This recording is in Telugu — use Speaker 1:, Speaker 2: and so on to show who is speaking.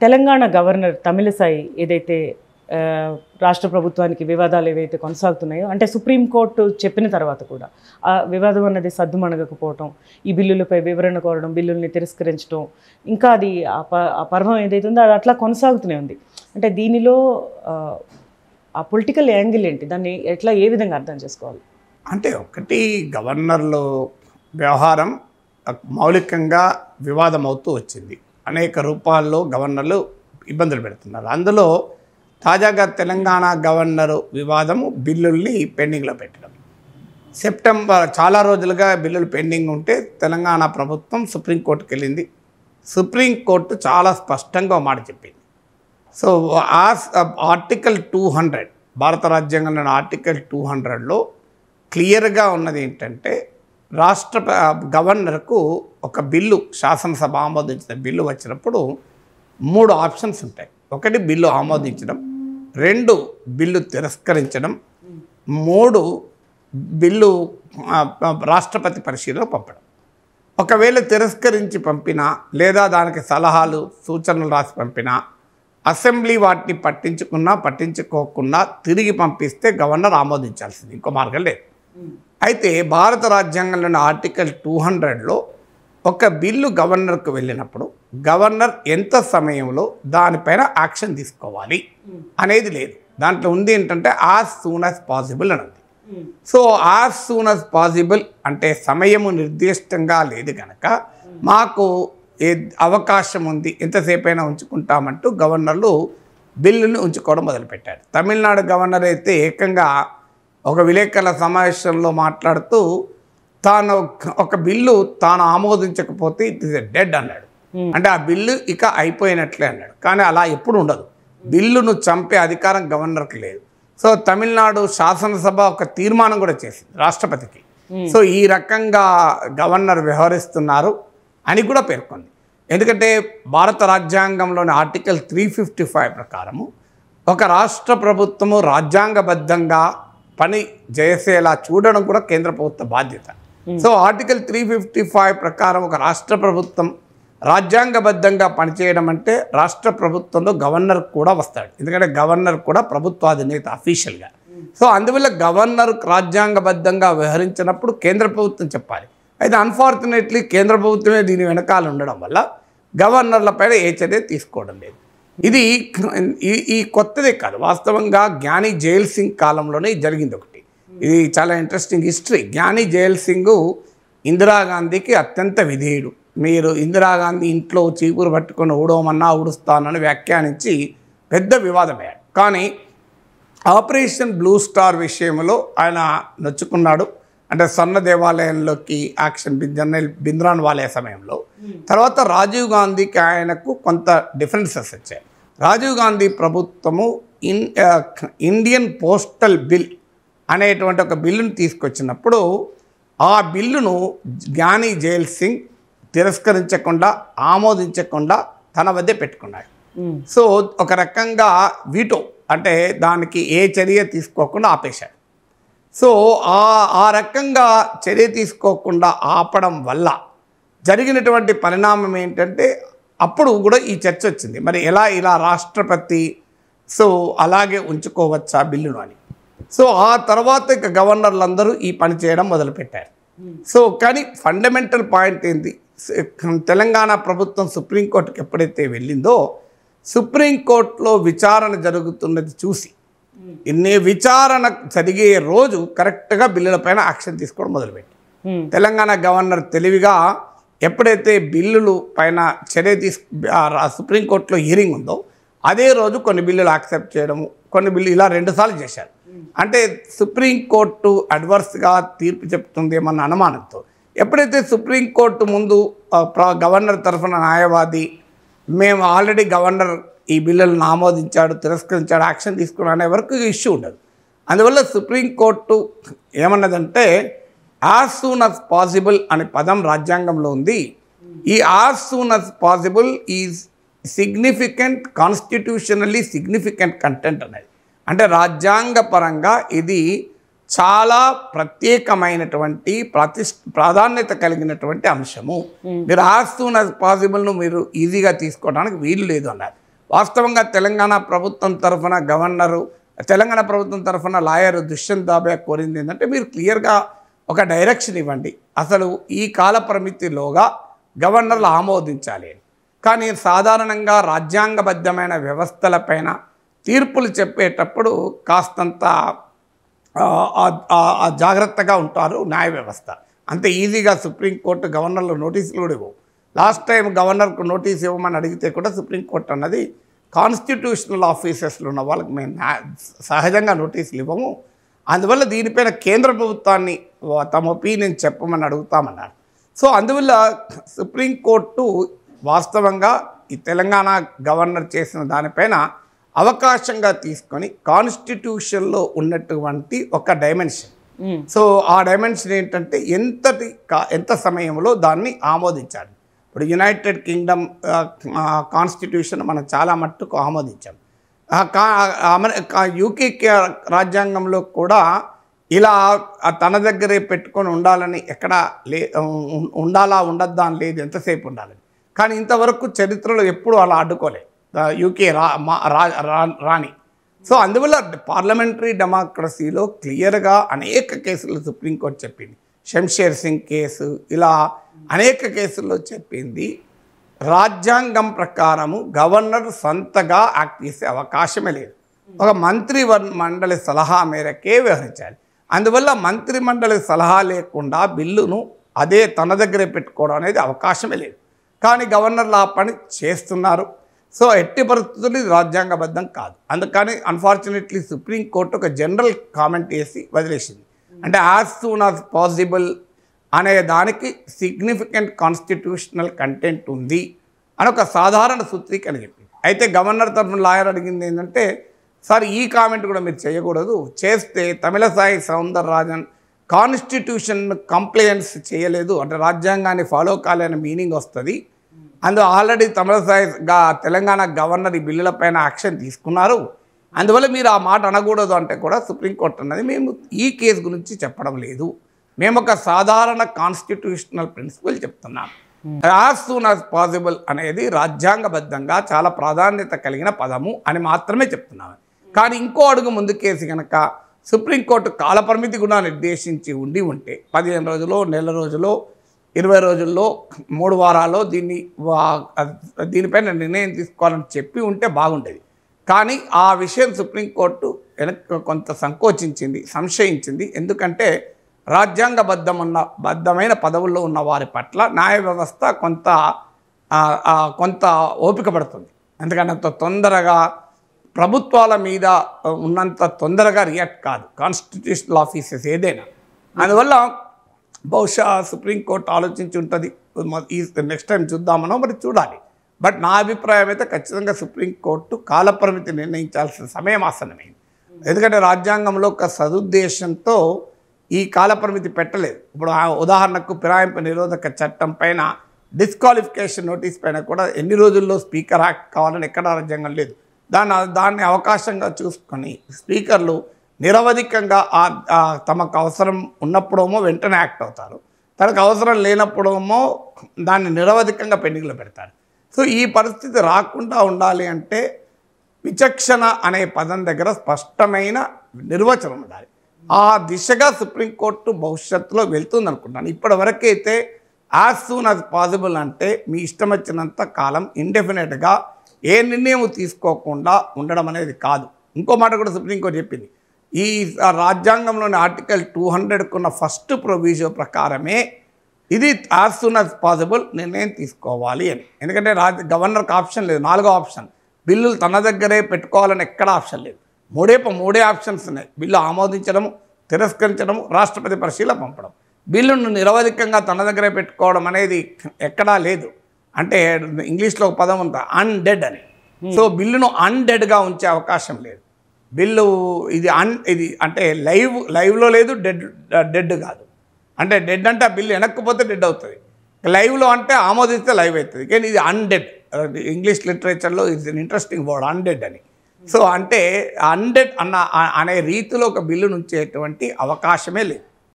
Speaker 1: తెలంగాణ గవర్నర్ తమిళసాయి ఏదైతే రాష్ట్ర ప్రభుత్వానికి వివాదాలు ఏవైతే కొనసాగుతున్నాయో అంటే సుప్రీంకోర్టు చెప్పిన తర్వాత కూడా ఆ వివాదం అన్నది సద్దుమణగకపోవటం ఈ బిల్లులపై వివరణ కోరడం బిల్లుల్ని తిరస్కరించడం ఇంకా అది ఆ పర్వం ఏదైతే ఉందో అది అట్లా కొనసాగుతూనే ఉంది. అంటే దీనిలో ఆ, ఆ పొలిటికల్ యాంగిల్ ఏంటి? దాన్ని ఎట్లా ఏ విధంగా అర్థం చేసుకోవాలి?
Speaker 2: అంటే ఒకటి గవర్నర్లు వ్యవహారం మౌలికంగా వివాదం అవుతూ వచ్చింది. అనేక రూపాల్లో గవర్నర్లు ఇబ్బందులు పెడుతున్నారు. అందులో తాజాగా తెలంగాణ గవర్నరు వివాదము బిల్లుల్ని పెండింగ్లో పెట్టడం. సెప్టెంబర్ చాలా రోజులుగా బిల్లులు పెండింగ్ ఉంటే తెలంగాణ ప్రభుత్వం సుప్రీంకోర్టుకి వెళ్ళింది సుప్రీంకోర్టు చాలా స్పష్టంగా మాట చెప్పింది. సో ఆ ఆర్టికల్ టూ హండ్రెడ్ భారత రాజ్యాంగంలోని ఆర్టికల్ టూ హండ్రెడ్లో క్లియర్గా ఉన్నది ఏంటంటే రాష్ట్ర గవర్నర్కు ఒక బిల్లు శాసనసభ ఆమోదించిన బిల్లు వచ్చినప్పుడు మూడు ఆప్షన్స్ ఉంటాయి. ఒకటి బిల్లు ఆమోదించడం రెండు బిల్లు తిరస్కరించడం మూడు బిల్లు రాష్ట్రపతి పరిశీలన పంపడం. ఒకవేళ తిరస్కరించి పంపినా లేదా దానికి సలహాలు సూచనలు రాసి పంపినా అసెంబ్లీ వాటిని పట్టించుకున్నా పట్టించుకోకుండా తిరిగి పంపిస్తే గవర్నర్ ఆమోదించాల్సింది. ఇంకో మార్గం లేదు. అయితే భారత రాజ్యాంగంలోని ఆర్టికల్ టూ హండ్రెడ్లో ఒక బిల్లు గవర్నర్కు వెళ్ళినప్పుడు గవర్నర్ ఎంత సమయంలో దానిపైన యాక్షన్ తీసుకోవాలి అనేది లేదు. దాంట్లో ఉంది ఏంటంటే యాజ్ సూన్ యాజ్ పాసిబుల్ అని ఉంది. So as soon as possible అంటే సమయము నిర్దిష్టంగా లేదు కనుక మాకు ఏ అవకాశం ఉంది ఎంతసేపు అయినా ఉంచుకుంటామంటూ గవర్నర్లు బిల్లుని ఉంచుకోవడం మొదలుపెట్టారు. తమిళనాడు గవర్నర్ అయితే ఏకంగా ఒక విలేకరుల సమావేశంలో మాట్లాడుతూ తాను ఒక- బిల్లు తాను ఆమోదించకపోతే ఇట్ ఇస్ డెడ్ అన్నాడు. అంటే ఆ బిల్లు ఇక అయిపోయినట్లే అన్నాడు. కానీ అలా ఎప్పుడు ఉండదు. బిల్లును చంపే అధికారం గవర్నర్కి లేదు. సో తమిళనాడు శాసనసభ ఒక తీర్మానం కూడా చేసింది రాష్ట్రపతికి. సో ఈ రకంగా గవర్నర్ వ్యవహరిస్తున్నారు అని కూడా పేర్కొంది. ఎందుకంటే భారత రాజ్యాంగంలోని ఆర్టికల్ త్రీ ఫిఫ్టీ ఫైవ్ ప్రకారము ఒక రాష్ట్ర ప్రభుత్వము రాజ్యాంగబద్ధంగా పని చేసేలా చూడడం కూడా కేంద్ర ప్రభుత్వ బాధ్యత. So article three fifty five ప్రకారం ఒక రాష్ట్ర ప్రభుత్వం రాజ్యాంగబద్ధంగా పనిచేయడం అంటే రాష్ట్ర ప్రభుత్వంలో గవర్నర్ కూడా వస్తాడు. ఎందుకంటే గవర్నర్ కూడా ప్రభుత్వాధినేత అఫీషియల్గా. సో అందువల్ల గవర్నర్ రాజ్యాంగబద్ధంగా వ్యవహరించినప్పుడు కేంద్ర ప్రభుత్వం చెప్పాలి. అయితే అన్ఫార్చునేట్లీ కేంద్ర ప్రభుత్వమే దీని వెనకాల ఉండడం వల్ల గవర్నర్ల పైన ఏ చర్య తీసుకోవడం లేదు. ఇది ఈ ఈ కొత్తదే కాదు. వాస్తవంగా జ్ఞాని జైల్ సింగ్ కాలంలోనే జరిగింది ఒకటి. ఇది చాలా ఇంట్రెస్టింగ్ హిస్టరీ జ్ఞాని జైల్ సింగ్ ఇందిరాగాంధీకి అత్యంత విధేయుడు. మీరు ఇందిరాగాంధీ ఇంట్లో చీపురు పట్టుకొని ఊడవమన్నా ఊడుస్తానని వ్యాఖ్యానించి పెద్ద వివాదమయ్యాడు. కానీ ఆపరేషన్ బ్లూ స్టార్ విషయంలో ఆయన నొచ్చుకున్నాడు. అంటే స్వర్ణ దేవాలయంలోకి యాక్షన్ జనరల్ బింద్రాన్ వాలయ సమయంలో తర్వాత రాజీవ్ గాంధీకి ఆయనకు కొంత డిఫరెన్సెస్ వచ్చాయి. రాజీవ్ గాంధీ ప్రభుత్వము ఇన్ ఇండియన్ పోస్టల్ బిల్ అనేటువంటి ఒక బిల్లును తీసుకొచ్చినప్పుడు ఆ బిల్లును జ్ఞాని జైల్ సింగ్ తిరస్కరించకుండా ఆమోదించకుండా తన వద్దే పెట్టుకున్నాడు. సో ఒక రకంగా వీటో అంటే దానికి ఏ చర్య తీసుకోకుండా ఆపేశాడు. సో ఆ ఆ రకంగా చర్య తీసుకోకుండా ఆపడం వల్ల జరిగినటువంటి పరిణామం ఏంటంటే అప్పుడు కూడా ఈ చర్చ వచ్చింది. మరి ఎలా ఇలా రాష్ట్రపతి సో అలాగే ఉంచుకోవచ్చా బిల్లును అని. సో ఆ తర్వాత ఇక గవర్నర్లందరూ ఈ పని చేయడం మొదలుపెట్టారు. సో కానీ ఫండమెంటల్ పాయింట్ ఏంటి తెలంగాణ ప్రభుత్వం సుప్రీంకోర్టుకి ఎప్పుడైతే వెళ్ళిందో సుప్రీంకోర్టులో విచారణ జరుగుతున్నది చూసి ఇన్ని విచారణ జరిగే రోజు కరెక్ట్గా బిల్లులపైన యాక్షన్ తీసుకోవడం మొదలుపెట్టి. తెలంగాణ గవర్నర్ తెలివిగా ఎప్పుడైతే బిల్లులు పైన చర్య తీసు సుప్రీంకోర్టులో హియరింగ్ ఉందో అదే రోజు కొన్ని బిల్లులు యాక్సెప్ట్ చేయడము కొన్ని బిల్లు ఇలా రెండుసార్లు చేశారు. అంటే సుప్రీంకోర్టు అడ్వర్స్గా తీర్పు చెప్తుందేమన్న అనుమానంతో ఎప్పుడైతే సుప్రీంకోర్టు ముందు గవర్నర్ తరఫున న్యాయవాది మేము ఆల్రెడీ గవర్నర్ ఈ బిల్లులను ఆమోదించాడు తిరస్కరించాడు యాక్షన్ తీసుకున్నాడు అనే వరకు ఇష్యూ ఉండదు. అందువల్ల సుప్రీంకోర్టు ఏమన్నదంటే యాజ్ సూన్ అస్ పాసిబుల్ అనే పదం రాజ్యాంగంలో ఉంది. ఈ as soon as possible is significant constitutionally significant content అనేది. అంటే రాజ్యాంగపరంగా ఇది చాలా ప్రత్యేకమైనటువంటి ప్రతిష్ ప్రాధాన్యత కలిగినటువంటి అంశము. మీరు యాజ్ పాసిబుల్ను మీరు ఈజీగా తీసుకోవడానికి వీలు లేదు అన్నారు. వాస్తవంగా తెలంగాణ ప్రభుత్వం తరఫున గవర్నరు తెలంగాణ ప్రభుత్వం తరఫున లాయర్ దుష్యంత్ దాబే కోరింది ఏంటంటే మీరు క్లియర్గా ఒక డైరెక్షన్ ఇవ్వండి. అసలు ఈ కాల పరిమితిలోగా గవర్నర్లు ఆమోదించాలి. అని కానీ సాధారణంగా రాజ్యాంగబద్ధమైన వ్యవస్థలపైన తీర్పులు చెప్పేటప్పుడు కాస్తంత జాగ్రత్తగా ఉంటారు న్యాయ వ్యవస్థ. అంత ఈజీగా సుప్రీంకోర్టు గవర్నర్లు నోటీసులు కూడా ఇవ్వవు. లాస్ట్ టైం గవర్నర్కు నోటీస్ ఇవ్వమని అడిగితే కూడా సుప్రీంకోర్టు అన్నది కాన్స్టిట్యూషనల్ ఆఫీసర్స్లో ఉన్న వాళ్ళకి మేము సహజంగా నోటీసులు ఇవ్వము. అందువల్ల దీనిపైన కేంద్ర ప్రభుత్వాన్ని తమ ఒపీనియన్ చెప్పమని అడుగుతామన్నారు. సో అందువల్ల సుప్రీంకోర్టు వాస్తవంగా ఈ తెలంగాణ గవర్నర్ చేసిన దానిపైన అవకాశంగా తీసుకొని కాన్స్టిట్యూషన్లో ఉన్నటువంటి ఒక డైమెన్షన్. సో ఆ డైమెన్షన్ ఏంటంటే ఎంతటి కా- ఎంత సమయంలో దాన్ని ఆమోదించాలి. ఇప్పుడు యునైటెడ్ కింగ్డమ్ కాన్స్టిట్యూషన్ మనం చాలా మట్టుకు ఆమోదించాం. కా- యూకే కే- రాజ్యాంగంలో కూడా ఇలా తన దగ్గరే పెట్టుకొని ఉండాలని ఎక్కడ లే ఉండాలా ఉండద్దా అని లేదు ఎంతసేపు ఉండాలని. కానీ ఇంతవరకు చరిత్రలో ఎప్పుడూ అలా అడ్డుకోలే. యూకే రా మా- రా- రా- సో అందువల్ల పార్లమెంటరీ డెమోక్రసీలో క్లియర్గా అనేక కేసులు సుప్రీంకోర్టు చెప్పింది. షంషేర్ సింగ్ కేసు ఇలా అనేక కేసుల్లో చెప్పింది. రాజ్యాంగం ప్రకారము గవర్నర్ సొంతగా యాక్ట్ చేసే అవకాశమే లేదు. ఒక మంత్రి మండలి సలహా మేరకే వ్యవహరించాలి. అందువల్ల మంత్రి మండలి సలహా లేకుండా బిల్లును అదే తన దగ్గరే పెట్టుకోవడం అనేది అవకాశమే లేదు. కానీ గవర్నర్లు ఆ పని చేస్తున్నారు. సో ఎట్టి పరిస్థితులు ఇది రాజ్యాంగబద్ధం కాదు. అందుకని అన్ఫార్చునేట్లీ సుప్రీంకోర్టు ఒక జనరల్ కామెంట్ వేసి వదిలేసింది. అంటే యాజ్ సూన్ యాజ్ పాసిబుల్ అనే దానికి సిగ్నిఫికెంట్ కాన్స్టిట్యూషనల్ కంటెంట్ ఉంది అని ఒక సాధారణ సూత్రీకరణ చెప్పింది. అయితే గవర్నర్ తరఫున లాయర్ అడిగింది ఏంటంటే సార్ ఈ కామెంట్ కూడా మీరు చేయకూడదు. చేస్తే తమిళసాయి సౌందరరాజన్ కాన్స్టిట్యూషన్ కంప్లైంట్స్ చేయలేదు. అంటే రాజ్యాంగాన్ని ఫాలో కాలేని మీనింగ్ వస్తుంది. అందు ఆల్రెడీ తమిళసాయి గా తెలంగాణ గవర్నర్ ఈ బిల్లులపైన యాక్షన్ తీసుకున్నారు. అందువల్ల మీరు ఆ మాట అనకూడదు అంటే కూడా సుప్రీంకోర్టు అన్నది మేము ఈ కేసు గురించి చెప్పడం లేదు. మేము ఒక సాధారణ కాన్స్టిట్యూషనల్ ప్రిన్సిపల్ చెప్తున్నాం. యాజ్ సూన్ యాజ్ పాసిబుల్ అనేది రాజ్యాంగబద్ధంగా చాలా ప్రాధాన్యత కలిగిన పదము అని మాత్రమే చెప్తున్నాము కానీ ఇంకో అడుగు ముందుకేసి కనుక సుప్రీంకోర్టు కాలపరిమితి కూడా నిర్దేశించి ఉండి ఉంటే పదిహేను రోజులు నెల రోజులు ఇరవై రోజుల్లో మూడు వారాల్లో దీన్ని వా- దీనిపైన నిర్ణయం తీసుకోవాలని చెప్పి ఉంటే బాగుండేది. కానీ ఆ విషయం సుప్రీంకోర్టు వెనక్కి కొంత సంకోచించింది సంశయించింది. ఎందుకంటే రాజ్యాంగబద్ధమున్న బద్ధమైన పదవుల్లో ఉన్న వారి పట్ల న్యాయ వ్యవస్థ కొంత కొంత ఓపిక పడుతుంది. ఎందుకంటే అంత తొందరగా ప్రభుత్వాల మీద ఉన్నంత తొందరగా రియాక్ట్ కాదు. కాన్స్టిట్యూషనల్ ఆఫీసెస్ ఏదైనా. అందువల్ల బహుశా సుప్రీంకోర్టు ఆలోచించి ఉంటుంది. ఈ నెక్స్ట్ టైం చూద్దామనో మరి చూడాలి. బట్ నా అభిప్రాయం అయితే ఖచ్చితంగా సుప్రీంకోర్టు కాలపరిమితి నిర్ణయించాల్సిన సమయం ఆసనమైంది ఎందుకంటే రాజ్యాంగంలో ఒక సదుద్దేశంతో ఈ కాలపరిమితి పెట్టలేదు. ఇప్పుడు ఆ ఉదాహరణకు ఫిరాయింపు నిరోధక చట్టం పైన డిస్క్వాలిఫికేషన్ నోటీస్ పైన కూడా ఎన్ని రోజుల్లో స్పీకర్ యాక్ట్ కావాలని ఎక్కడ రాజ్యాంగం లేదు. దాన్ని దాన్ని అవకాశంగా చూసుకొని స్పీకర్లు నిరవధికంగా తమకు అవసరం ఉన్నప్పుడేమో వెంటనే యాక్ట్ అవుతారు. తనకు అవసరం లేనప్పుడేమో దాన్ని నిరవధికంగా పెండింగ్లో పెడతారు. సో ఈ పరిస్థితి రాకుండా ఉండాలి అంటే విచక్షణ అనే పదం దగ్గర స్పష్టమైన నిర్వచనం ఉండాలి. ఆ దిశగా సుప్రీంకోర్టు భవిష్యత్తులో వెళ్తుంది అనుకుంటాను ఇప్పటి వరకైతే యాజ్ సూన్ యాజ్ పాసిబుల్ అంటే మీ ఇష్టం వచ్చినంత కాలం ఇండెఫినెట్గా ఏ నిర్ణయం తీసుకోకుండా ఉండడం అనేది కాదు. ఇంకో మాట కూడా సుప్రీంకోర్టు చెప్పింది. ఈ రాజ్యాంగంలోని ఆర్టికల్ టూ హండ్రెడ్కున్న ఫస్ట్ ప్రొవిజన్ ప్రకారమే ఇది యాజ్ సూన్ యాజ్ పాసిబుల్ నిర్ణయం తీసుకోవాలి అని. ఎందుకంటే రాజ్ గవర్నర్కి ఆప్షన్ లేదు. నాలుగో ఆప్షన్ బిల్లులు తన దగ్గరే పెట్టుకోవాలని ఎక్కడ ఆప్షన్ లేదు. మూడే మూడే ఆప్షన్స్ ఉన్నాయి. బిల్లు ఆమోదించడము తిరస్కరించడము రాష్ట్రపతి పరిశీలన పంపడం. బిల్లును నిరవధికంగా తన దగ్గరే పెట్టుకోవడం అనేది ఎక్కడా లేదు. అంటే ఇంగ్లీష్లో ఒక పదం ఉంది? అన్డెడ్ అని. సో బిల్లును అన్డెడ్గా ఉంచే అవకాశం లేదు. బిల్లు ఇది అన్ ఇది అంటే లైవ్ లైవ్లో లేదు డెడ్ డెడ్ కాదు. అంటే డెడ్ అంటే ఆ బిల్లు వెనక్కిపోతే డెడ్ అవుతుంది. లైవ్లో అంటే ఆమోదిస్తే లైవ్ అవుతుంది. కానీ ఇది undead English లిటరేచర్లో it's an interesting word undead అని. సో అంటే అన్డెడ్ అన్న అనే రీతిలో ఒక బిల్లు నుంచేటువంటి అవకాశమే లేదు.